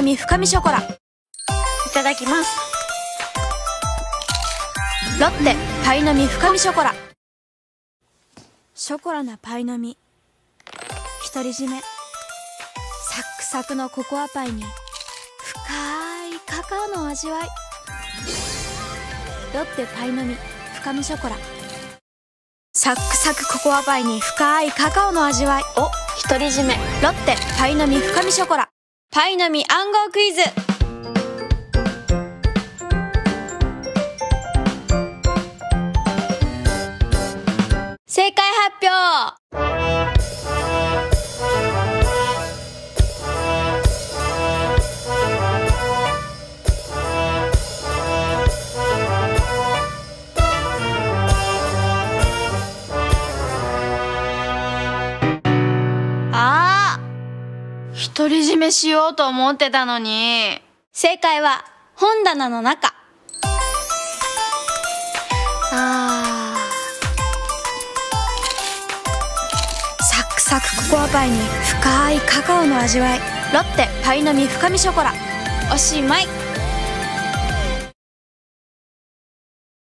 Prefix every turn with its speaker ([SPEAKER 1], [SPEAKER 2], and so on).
[SPEAKER 1] み深みショコラい
[SPEAKER 2] ただきます。
[SPEAKER 1] ロッテパイの実深みショコラショコラなパイの実独り占め。サックサクのココアパイに。深いカカオの味わい。ロッテパイの実深みショコラサックサクココアパイに深いカカオの味わい。
[SPEAKER 2] お独り占め。
[SPEAKER 1] ロッテパイの実深みショコラ
[SPEAKER 2] パイの実暗号クイズ。正解発表。独り占めしようと思ってたのに。正解は本棚の中。あ
[SPEAKER 1] サクサクココアパイに深いカカオの味わい。ロッテパイの実深みショコラ。
[SPEAKER 2] ーおしまい